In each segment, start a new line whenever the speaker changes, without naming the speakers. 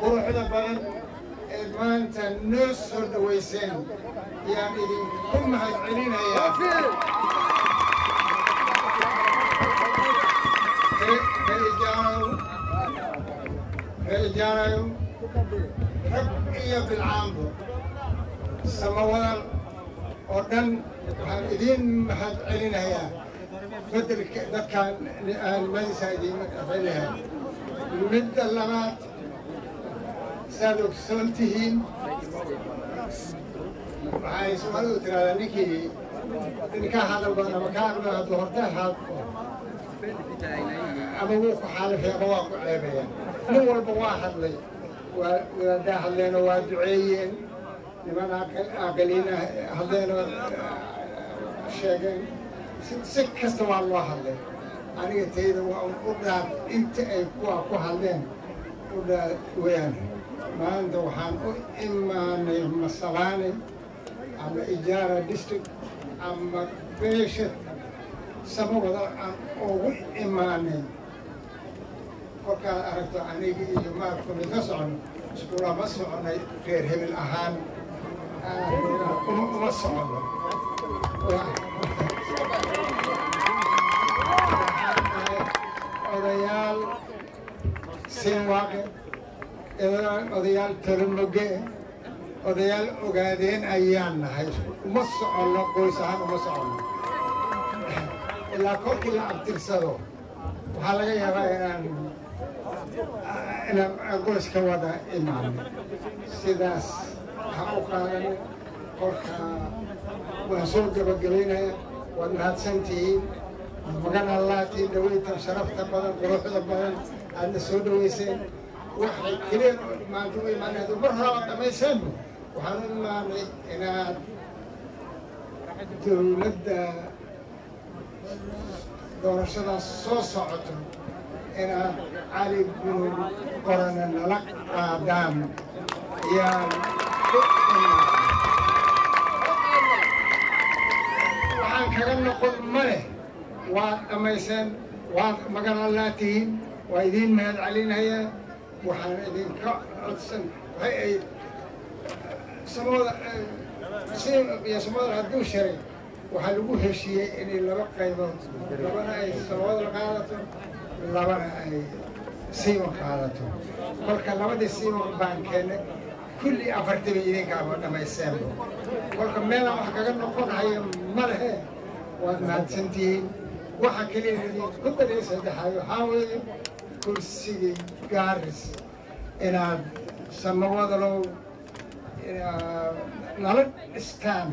quruxda badan ee maanta noo soo dhowayseen ayaan idinku mahad celinayaa reejaanayo rag iyo bilcaanbo samawadal oo dhan waxaan idiin mahad celinayaa bedelka dadkaan nimadiisa idiinma dhexelayaa midda labaad saad ogsoon tihiin waxay soomaalidu tiraahdaa ninkii ninkaa hadal badan ama kaa aqbal hadduu horta haadko ama wuu ku xaalifay ama waa ku ceebaya nin walba waa hadlay. Waa wadaadaa hadleenoo waa duceeyeen. Niman aqaliina hadleenoo sheegeen. Si kasta waa loo hadlay. Aniga tayda waa un u dhaaf inta ay kuwa ku hadleen u dhaaf weyaan maanta waxaan u imaanay masabaane ama ijaara district ama beesha sama wada aan ugu imaanay kolkaad aragto aniga iyo maarku midka socono iskulama soconay reer hebel ahaan. Uma socono. Odayaal sinwaaqe odayaal tolomoge odayaal ogaadeen ayaan nahay. Uma soconno qoys ahaan uma soconno. Ilaa kolkii la abtirsado waxaa laga yaabaa inaan inaan qoys ka wada imaano sidaas ha u qaadano kolka waan soo gabagabaynaya waad mahadsantihiin magan allaatii dhawaytan sharafta badan quruxda badan aadna soo dhawayseen waxay keleen maanta u imaanay hadduu mar horaba dhamayseenba waxaan u imaanay inaad dowladda doorashadaas soo socoto nala qaadaan ayaan u imaanay waxaan kaga noqon ma leh waad dhammayseen waad magan allaa tihiin waa idiin mahad celinayaa waxaan idinka codsan waxay ayd samada iyo samada hadduu sharay waxaa lagu heshiiyey inay laba qaybood labana ay samada qaadato labana ay siiwan qaadato. Kolka labadii siiwan baan keennay kulli afartiba idinkaaba dhammayseenba kolka meelaan wax kaga noqonhaya ma lehe waad mahadsantihiin. Waxa keliya idinku dariya saddexaad waxaa weeye kursigii gaaris inaad samawadalow nala dhistaan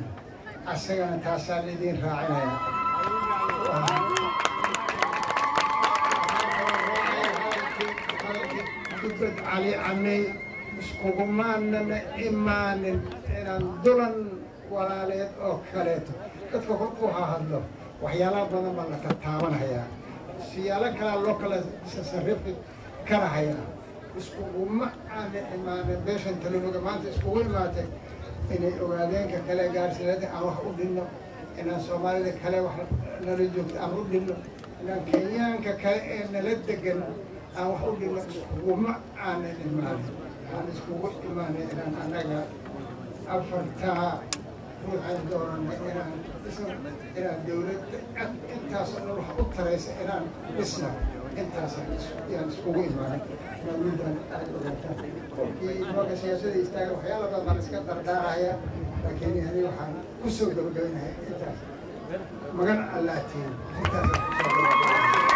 asagana taasaa laydin raacinaya dubad cali camey iskugumaanana imaanin inaan dulan walaaleed oo kaleeto dadka kolkuu ha hadlo waxyaalaha badan baa la tataabanhayaa siyaalo kalaa loo kala sasarifi karahayaa iskuguma aana imaanin beeshan talomoga maanta iskugu imaatay inay ogaadeenka kale gaarsiinada aan wax u dhinno inaan soomaalida kale wax nala joogto aan u dhinno inaan kenyaanka kale ee nala degan aan wax u dhinno iskuguma aanan imaanin aan iskugu imaanay inaan annaga afartaa ruuxaan doonanay inaan inaan dawladda intaasoo dhan wax u taraysa inaan dhisna intaasaan yaan iskugu imaanay maamidan aad ogaataa kolkii marka siyaasada istaaga waxyaala badan baan iska dardaaraya laakiin ani waxaan ku soo gabagabaynahay intaas magan allaatiin intaas